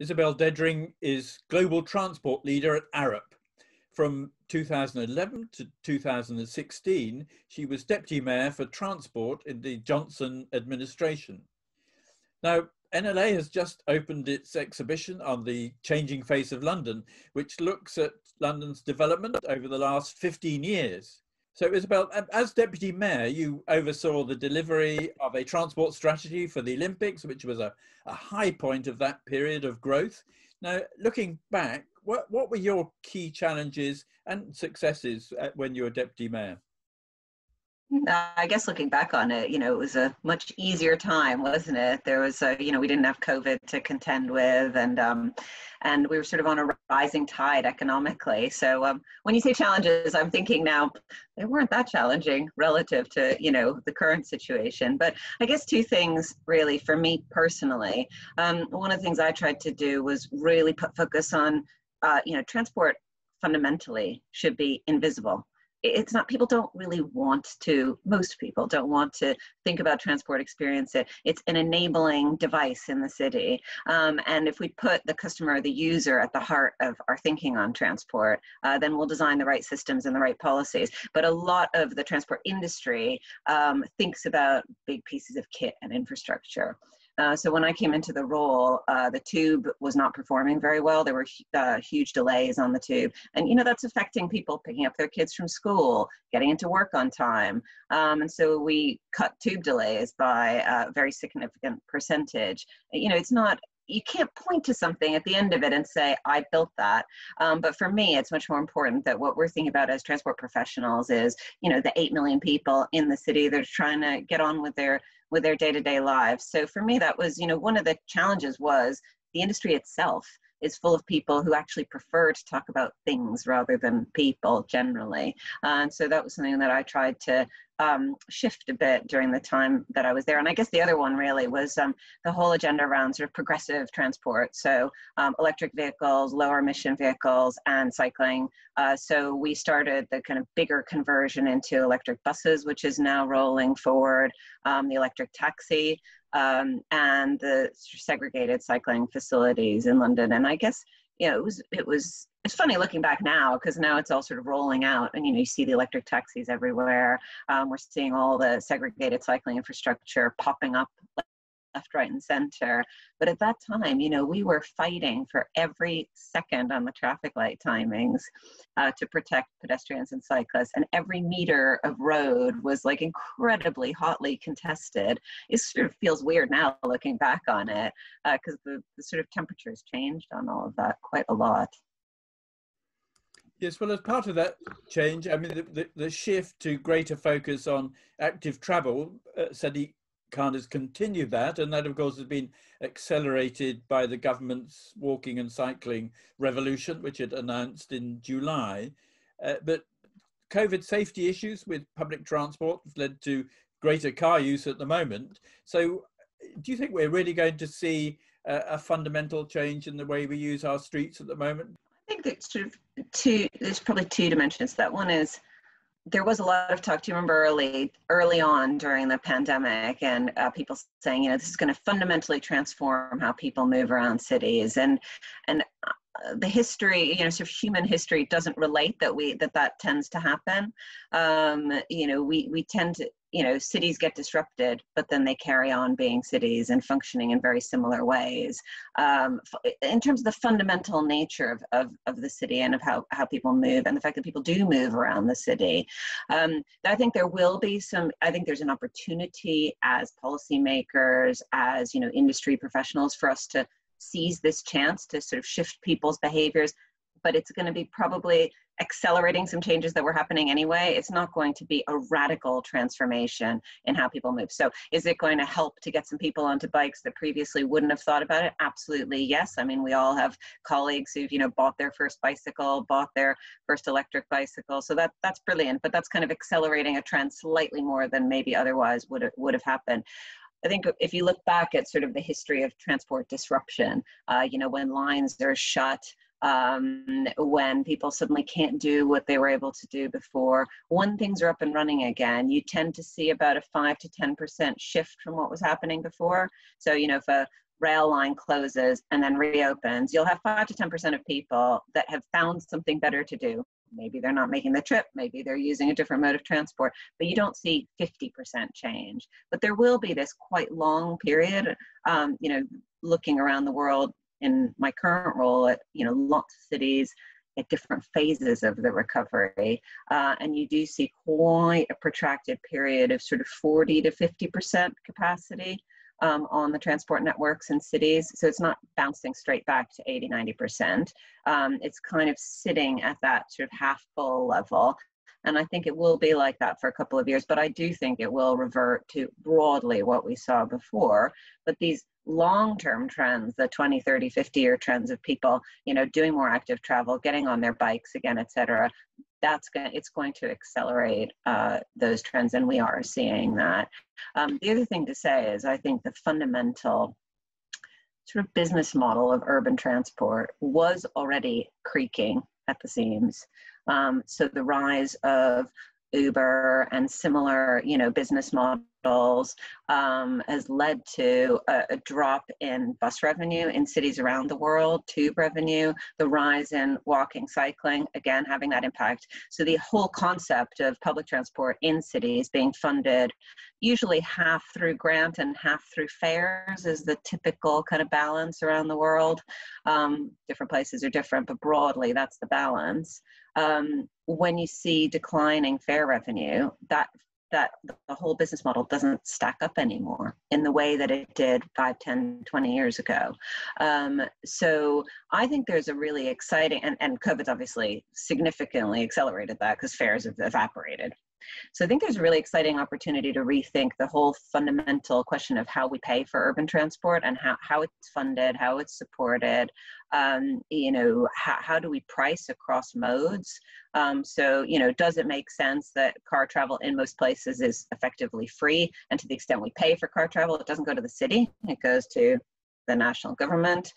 Isabel Dedring is global transport leader at Arup. From 2011 to 2016, she was deputy mayor for transport in the Johnson administration. Now, NLA has just opened its exhibition on the changing face of London, which looks at London's development over the last 15 years. So, Isabel, as deputy mayor, you oversaw the delivery of a transport strategy for the Olympics, which was a, a high point of that period of growth. Now, looking back, what, what were your key challenges and successes uh, when you were deputy mayor? I guess looking back on it, you know, it was a much easier time, wasn't it? There was, a, you know, we didn't have COVID to contend with, and um, and we were sort of on a rising tide economically. So um, when you say challenges, I'm thinking now they weren't that challenging relative to you know the current situation. But I guess two things really for me personally. Um, one of the things I tried to do was really put focus on, uh, you know, transport fundamentally should be invisible it's not people don't really want to most people don't want to think about transport experience. It it's an enabling device in the city. Um, and if we put the customer the user at the heart of our thinking on transport uh, then we'll design the right systems and the right policies. But a lot of the transport industry um, thinks about big pieces of kit and infrastructure uh, so when I came into the role, uh, the tube was not performing very well. There were uh, huge delays on the tube, and you know that's affecting people picking up their kids from school, getting into work on time. Um, and so we cut tube delays by a very significant percentage. You know, it's not you can't point to something at the end of it and say i built that um, but for me it's much more important that what we're thinking about as transport professionals is you know the 8 million people in the city that are trying to get on with their with their day-to-day lives so for me that was you know one of the challenges was the industry itself is full of people who actually prefer to talk about things rather than people generally. Uh, and so that was something that I tried to um, shift a bit during the time that I was there. And I guess the other one really was um, the whole agenda around sort of progressive transport. So um, electric vehicles, lower emission vehicles, and cycling. Uh, so we started the kind of bigger conversion into electric buses, which is now rolling forward, um, the electric taxi um, and the segregated cycling facilities in London. And I guess you know it was it was it's funny looking back now because now it's all sort of rolling out and you know you see the electric taxis everywhere. Um, we're seeing all the segregated cycling infrastructure popping up left, right, and center. But at that time, you know, we were fighting for every second on the traffic light timings uh, to protect pedestrians and cyclists. And every meter of road was like incredibly hotly contested. It sort of feels weird now looking back on it because uh, the, the sort of temperatures changed on all of that quite a lot. Yes, well, as part of that change, I mean, the, the, the shift to greater focus on active travel, uh, Sadiq Khan has continued that, and that, of course, has been accelerated by the government's walking and cycling revolution, which it announced in July. Uh, but COVID safety issues with public transport have led to greater car use at the moment. So, do you think we're really going to see a, fundamental change in the way we use our streets at the moment? I think sort of two. There's probably two dimensions. That one is there was a lot of talk. Do you remember early, early on during the pandemic, and uh, people saying, you know, this is going to fundamentally transform how people move around cities, and and uh, the history, you know, sort of human history doesn't relate that we that that tends to happen. Um, you know, we we tend to you know cities get disrupted but then they carry on being cities and functioning in very similar ways. Um, in terms of the fundamental nature of, of, of, the city and of how, how people move and the fact that people do move around the city um, i think there will be some i think there's an opportunity as policymakers as you know industry professionals for us to seize this chance to sort of shift people's behaviors but it's going to be probably accelerating some changes that were happening anyway. It's not going to be a radical transformation in how people move. So, is it going to help to get some people onto bikes that previously wouldn't have thought about it? Absolutely, yes. I mean, we all have colleagues who've you know bought their first bicycle, bought their first electric bicycle. So that that's brilliant. But that's kind of accelerating a trend slightly more than maybe otherwise would have, would have happened. I think if you look back at sort of the history of transport disruption, uh, you know, when lines are shut, um, when people suddenly can't do what they were able to do before. When things are up and running again, you tend to see about a 5 to 10% shift from what was happening before. So, you know, if a rail line closes and then reopens, you'll have 5 to 10% of people that have found something better to do. Maybe they're not making the trip, maybe they're using a different mode of transport, but you don't see 50% change. But there will be this quite long period, um, you know, looking around the world in my current role at, you know, lots of cities at different phases of the recovery. Uh, and you do see quite a protracted period of sort of 40 to 50% capacity um, on the transport networks in cities. So it's not bouncing straight back to 80, 90%. Um, it's kind of sitting at that sort of half full level. And I think it will be like that for a couple of years, but I do think it will revert to broadly what we saw before. But these long-term trends, the 20, 30, 50 year trends of people, you know, doing more active travel, getting on their bikes again, et cetera, that's going it's going to accelerate uh, those trends. And we are seeing that. Um, the other thing to say is I think the fundamental sort of business model of urban transport was already creaking at the seams. Um, so the rise of Uber and similar, you know, business models um, has led to a, a, drop in bus revenue in cities around the world, tube revenue, the rise in walking, cycling, again having that impact. So the whole concept of public transport in cities being funded, usually half through grant and half through fares, is the typical kind of balance around the world. Um, different places are different, but broadly that's the balance um, when you see declining fare revenue, that that the whole business model doesn't stack up anymore in the way that it did 5 10 20 years ago. Um, so i think there's a really exciting and, and covid's obviously significantly accelerated that because fares have evaporated so I think there's a really exciting opportunity to rethink the whole fundamental question of how we pay for urban transport and how, how it's funded, how it's supported. Um, you know, how, how do we price across modes? Um, so, you know, does it make sense that car travel in most places is effectively free? And to the extent we pay for car travel, it doesn't go to the city, it goes to the national government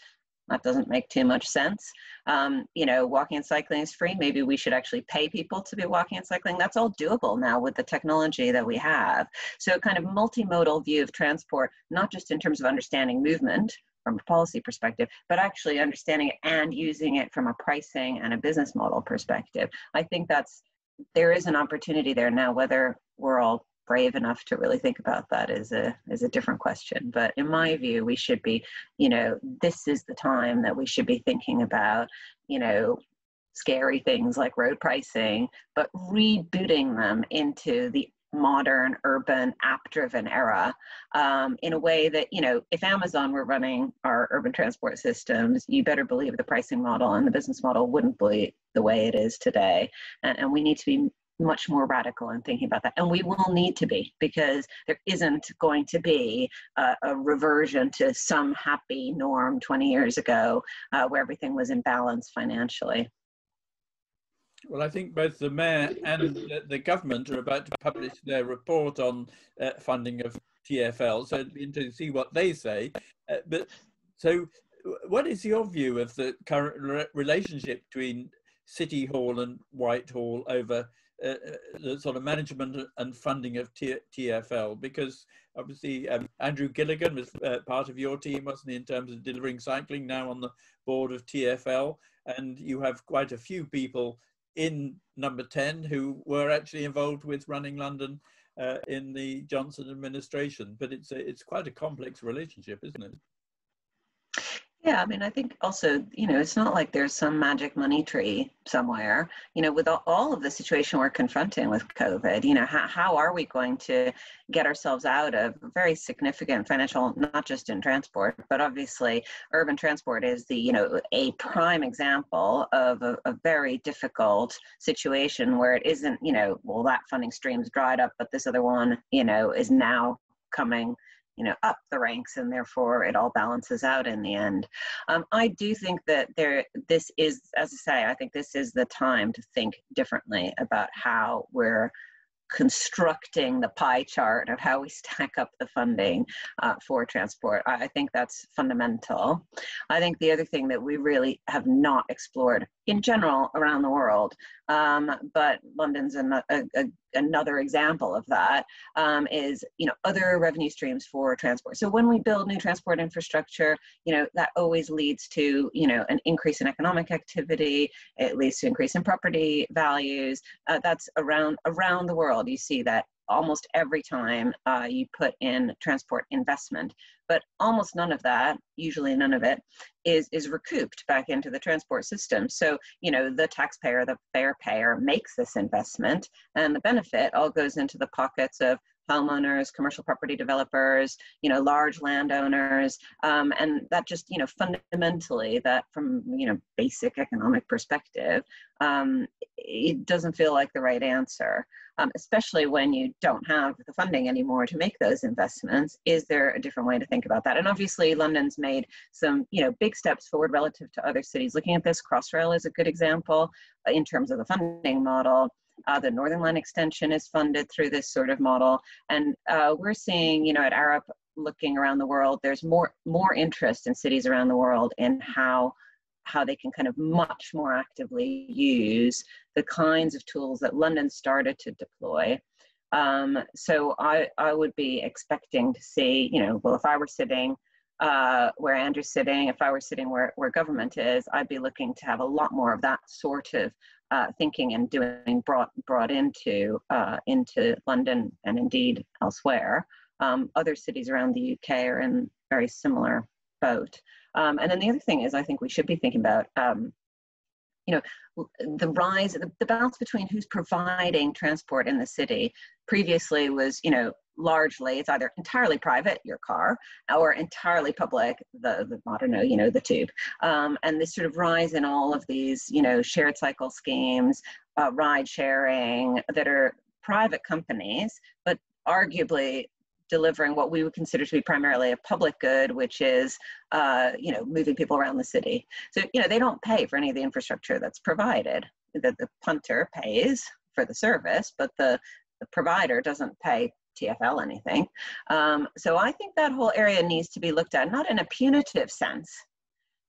that doesn't make too much sense. Um, you know, walking and cycling is free. Maybe we should actually pay people to be walking and cycling. That's all doable now with the technology that we have. So, a kind of multimodal view of transport, not just in terms of understanding movement from a policy perspective, but actually understanding it and using it from a pricing and a business model perspective. I think that's there is an opportunity there now, whether we're all brave enough to really think about that is a is a different question. But in my view we should be you know this is the time that we should be thinking about you know scary things like road pricing but rebooting them into the modern urban app driven era um, in a way that you know if amazon were running our urban transport systems you better believe the pricing model and the business model wouldn't be the way it is today. And, and we need to be much more radical in thinking about that. And we will need to be because there isn't going to be a, a reversion to some happy norm 20 years ago uh, where everything was in balance financially. Well, I think both the mayor and the government are about to publish their report on uh, funding of TFL, so it'll be interesting to see what they say. Uh, but so, what is your view of the current re relationship between City Hall and Whitehall over uh, uh, the sort of management and funding of T TFL? Because obviously um, Andrew Gilligan was uh, part of your team, wasn't he, in terms of delivering cycling, now on the board of TFL, and you have quite a few people in number 10 who were actually involved with running London uh, in the Johnson administration. But it's, a, it's quite a complex relationship, isn't it? Yeah, I mean, I think also, you know, it's not like there's some magic money tree somewhere. You know, with all, of the situation we're confronting with COVID, you know, how, how are we going to get ourselves out of very significant financial, not just in transport, but obviously urban transport is the, you know, a prime example of a, a very difficult situation where it isn't, you know, well, that funding stream's dried up, but this other one, you know, is now coming you know up the ranks and therefore it all balances out in the end um, i do think that there this is as i say i think this is the time to think differently about how we're constructing the pie chart of how we stack up the funding uh, for transport. I think that's fundamental. I think the other thing that we really have not explored in general around the world. Um, but London's a, a, another example of that. Um, is you know other revenue streams for transport. So when we build new transport infrastructure, you know that always leads to you know an increase in economic activity. It leads to increase in property values. Uh, that's around around the world. You see that almost every time uh, you put in transport investment. But almost none of that, usually none of it, is, is recouped back into the transport system. So, you know, the taxpayer, the fare payer makes this investment and the benefit all goes into the pockets of homeowners, commercial property developers, you know, large landowners, um, and that just, you know, fundamentally, that from you know basic economic perspective, um, it doesn't feel like the right answer, um, especially when you don't have the funding anymore to make those investments. Is there a different way to think about that? And obviously, London's made some, you know, big steps forward relative to other cities. Looking at this, Crossrail is a good example uh, in terms of the funding model. Uh, the Northern Line extension is funded through this sort of model. And uh, we're seeing, you know, at Arup, looking around the world, there's more, more interest in cities around the world in how how they can kind of much more actively use the kinds of tools that London started to deploy. Um, so I, I would be expecting to see, you know, well, if I were sitting uh, where Andrew's sitting, if I were sitting where, where government is, I'd be looking to have a lot more of that sort of uh, thinking and doing brought brought into uh, into London and indeed elsewhere. Um, other cities around the UK are in very similar boat. Um, and then the other thing is, I think we should be thinking about, um, you know, the rise, the, the balance between who's providing transport in the city. Previously was, you know, largely it's either entirely private your car or entirely public the, the I don't know you know the tube um, and this sort of rise in all of these you know shared cycle schemes uh, ride sharing that are private companies but arguably delivering what we would consider to be primarily a public good, which is, uh, you know, moving people around the city. So, you know, they don't pay for any of the infrastructure that's provided. The, the punter pays for the service, but the, the provider doesn't pay TFL anything. Um, so I think that whole area needs to be looked at, not in a punitive sense,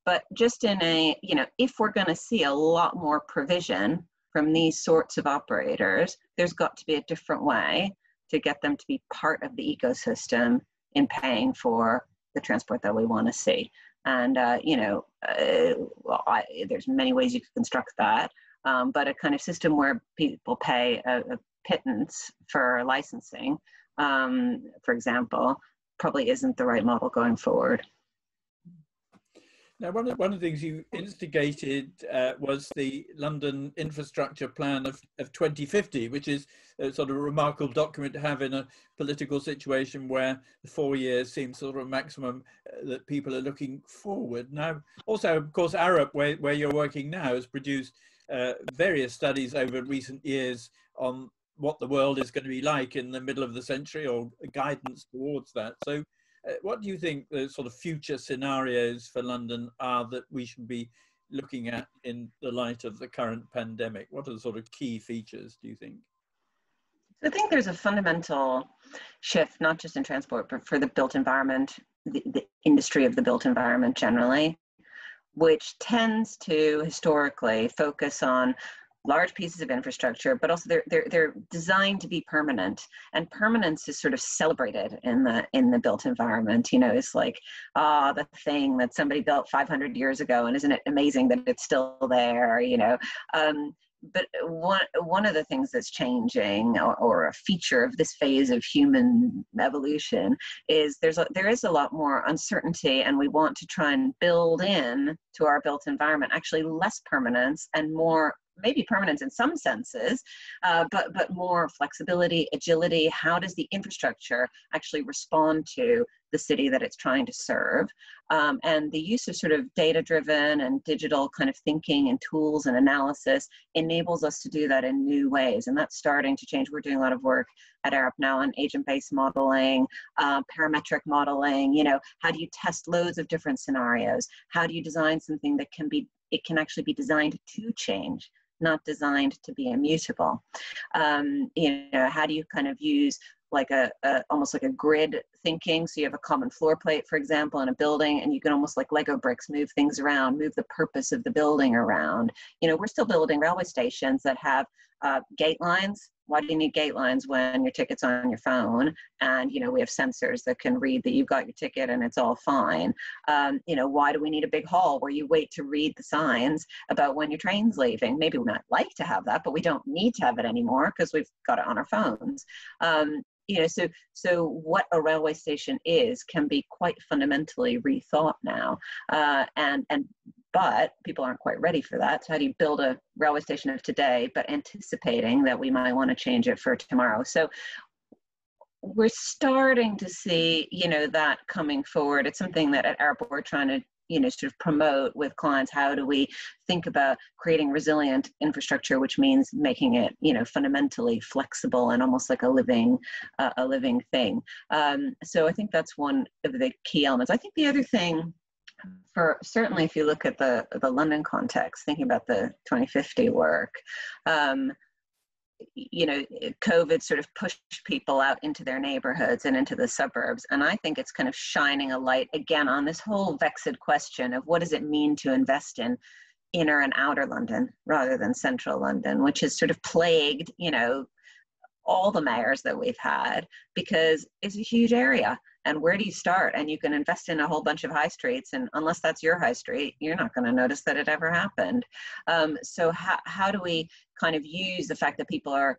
but just in a, you know, if we're going to see a lot more provision from these sorts of operators, there's got to be a different way to get them to be part of the ecosystem in paying for the transport that we want to see. And, uh, you know, uh, well, I, there's many ways you could construct that, um, but a kind of system where people pay a, a pittance for licensing, um, for example, probably isn't the right model going forward. Now, one of, one of the things you instigated uh, was the London Infrastructure Plan of, of 2050, which is a sort of a remarkable document to have in a political situation where the four years seems sort of a maximum uh, that people are looking forward. Now, also, of course, Arup, where, where you're working now, has produced uh, various studies over recent years on what the world is going to be like in the middle of the century or guidance towards that. So, Uh, what do you think the sort of future scenarios for London are that we should be looking at in the light of the current pandemic? What are the sort of key features, do you think? I think there's a fundamental shift, not just in transport, but for the built environment, the, the industry of the built environment generally, which tends to historically focus on large pieces of infrastructure, but also they're, they're, they're designed to be permanent. And permanence is sort of celebrated in the, in the built environment. You know, it's like, ah, oh, the thing that somebody built 500 years ago, and isn't it amazing that it's still there, you know? Um, but one one of the things that's changing or, or, a feature of this phase of human evolution is there's a, there is a lot more uncertainty and we want to try and build in to our built environment actually less permanence and more maybe permanence in some senses, uh, but, but more flexibility, agility. How does the infrastructure actually respond to the city that it's trying to serve? Um, and the use of sort of data driven and digital kind of thinking and tools and analysis enables us to do that in new ways. And that's starting to change. We're doing a lot of work at Arup now on agent based modeling, uh, parametric modeling. You know, how do you test loads of different scenarios? How do you design something that can be it can actually be designed to change not designed to be immutable. Um, you know, how do you kind of use like a, a, almost like a grid thinking. So you have a common floor plate, for example, in a building, and you can almost like Lego bricks move things around, move the purpose of the building around. You know, we're still building railway stations that have uh, gate lines why do you need gate lines when your ticket's on your phone and you know we have sensors that can read that you've got your ticket and it's all fine. Um, you know why do we need a big hall where you wait to read the signs about when your train's leaving? Maybe we might like to have that but we don't need to have it anymore because we've got it on our phones. Um, you know so so what a railway station is can be quite fundamentally rethought now. Uh, and and but people aren't quite ready for that. So how do you build a railway station of today, but anticipating that we might want to change it for tomorrow? So we're starting to see, you know, that coming forward. It's something that at Arup we're trying to, you know, sort of promote with clients. How do we think about creating resilient infrastructure, which means making it, you know, fundamentally flexible and almost like a living, uh, a living thing. Um, so I think that's one of the key elements. I think the other thing for certainly if you look at the the London context, thinking about the 2050 work, um, you know, COVID sort of pushed people out into their neighborhoods and into the suburbs, and I think it's kind of shining a light again on this whole vexed question of what does it mean to invest in inner and outer London rather than central London, which has sort of plagued, you know, all the mayors that we've had because it's a huge area and where do you start? And you can invest in a whole bunch of high streets and unless that's your high street you're not going to notice that it ever happened. Um, so how, how do we kind of use the fact that people are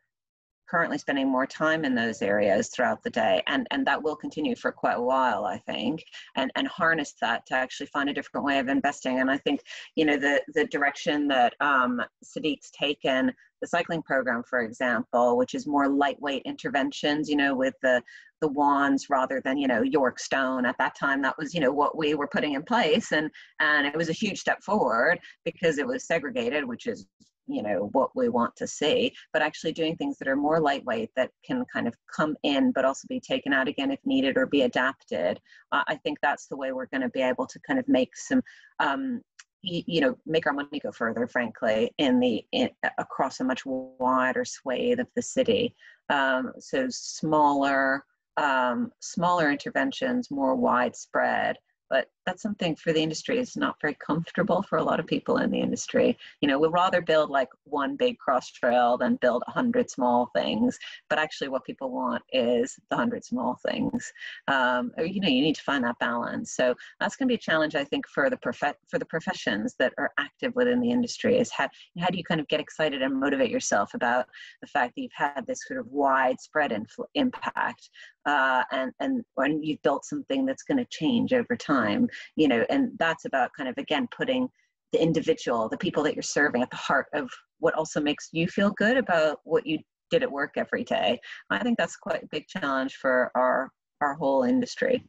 currently spending more time in those areas throughout the day and and that will continue for quite a while i think and and harness that to actually find a different way of investing. And i think you know the the direction that um, sadiq's taken the cycling program for example which is more lightweight interventions you know with the the wands rather than you know york stone at that time that was you know what we were putting in place and and it was a huge step forward because it was segregated which is you know what we want to see but actually doing things that are more lightweight that can kind of come in but also be taken out again if needed or be adapted. Uh, i think that's the way we're going to be able to kind of make some um, you know make our money go further frankly in the in, across a much wider swathe of the city. Um, so smaller um, smaller interventions more widespread but that's something for the industry is not very comfortable for a lot of people in the industry. You know, we'd rather build like one big Crossrail than build a hundred small things. But actually, what people want is the hundred small things. Um, you know, you need to find that balance. So that's going to be a challenge, I think, for the prof- for the professions that are active within the industry. Is how how do you kind of get excited and motivate yourself about the fact that you've had this sort of widespread infl- impact, uh, and and when you've built something that's going to change over time you know and that's about kind of again putting the individual the people that you're serving at the heart of what also makes you feel good about what you did at work every day i think that's quite a big challenge for our our whole industry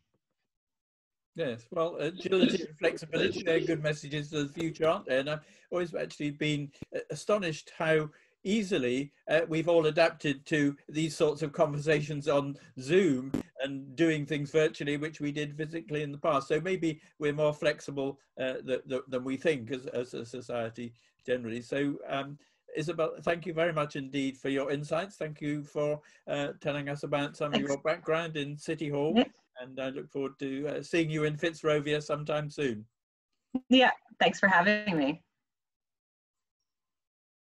Yes, well, agility and flexibility, they're good messages for the future, aren't they? And I've always actually been astonished how easily uh, we've all adapted to these sorts of conversations on Zoom and doing things virtually, which we did physically in the past. So maybe we're more flexible uh, th th than we think as, as a society generally. So um, Isabel, thank you very much indeed for your insights. Thank you for uh, telling us about some Thanks. of your background in City Hall. And I look forward to uh, seeing you in Fitzrovia sometime soon. Yeah, thanks for having me.